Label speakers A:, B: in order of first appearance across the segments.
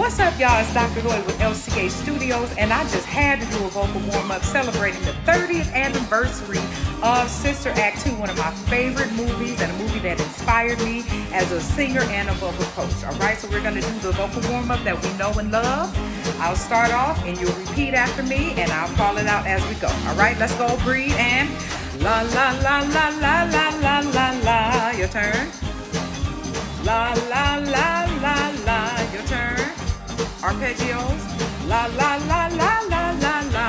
A: What's up, y'all? It's Dr. Lori with LCH Studios, and I just had to do a vocal warm up celebrating the 30th anniversary of Sister Act 2, one of my favorite movies, and a movie that inspired me as a singer and a vocal coach. All right, so we're going to do the vocal warm up that we know and love. I'll start off, and you'll repeat after me, and I'll call it out as we go. All right, let's go, breathe, and la la la la la la la la la. Your turn. La la arpeggios. La la la la la la la.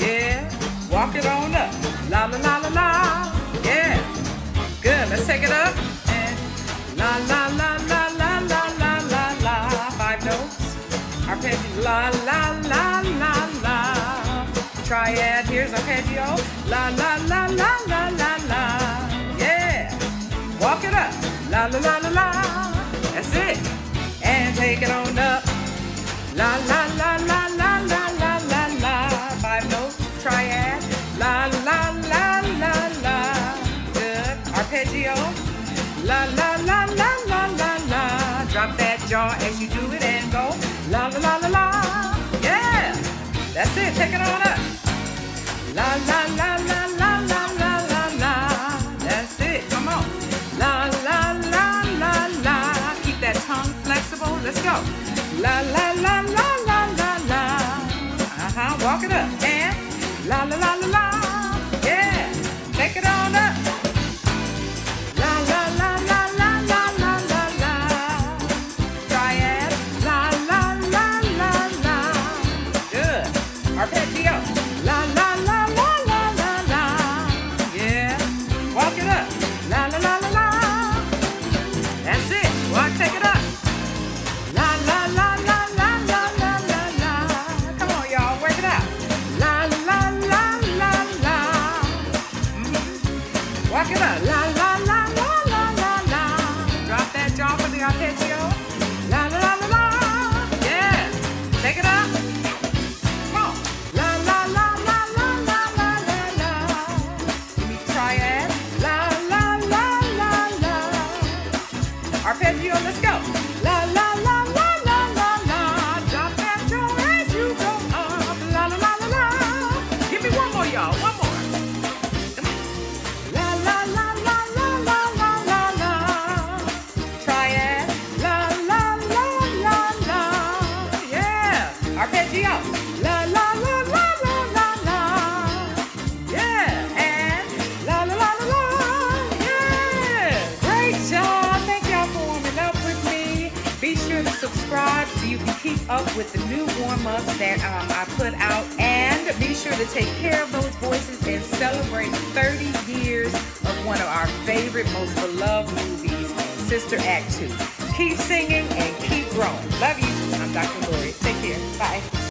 A: Yeah. Walk it on up. La la la la la. Yeah. Good. Let's take it up. And la la la la la la la la la. Five notes. Arpeggio. La la la la la. Triad. Here's arpeggio. La la la la la la la. Yeah. Walk it up. La la la la la. That's it. And take it on up. La la la la la la la la la. Five notes, triad. La la la la la. Good. Arpeggio. La la la la la la la. Drop that jaw as you do it and go. La la la la la. Yeah. That's it. Take it on up. La la la la la la la la la. That's it. Come on. La la la la la. Keep that tongue flexible. Let's go. La la y'all. One more. Come sure to subscribe so you can keep up with the new warm-ups that um, I put out. And be sure to take care of those voices and celebrate 30 years of one of our favorite, most beloved movies, Sister Act 2. Keep singing and keep growing. Love you. I'm Dr. Lori. Take care. Bye.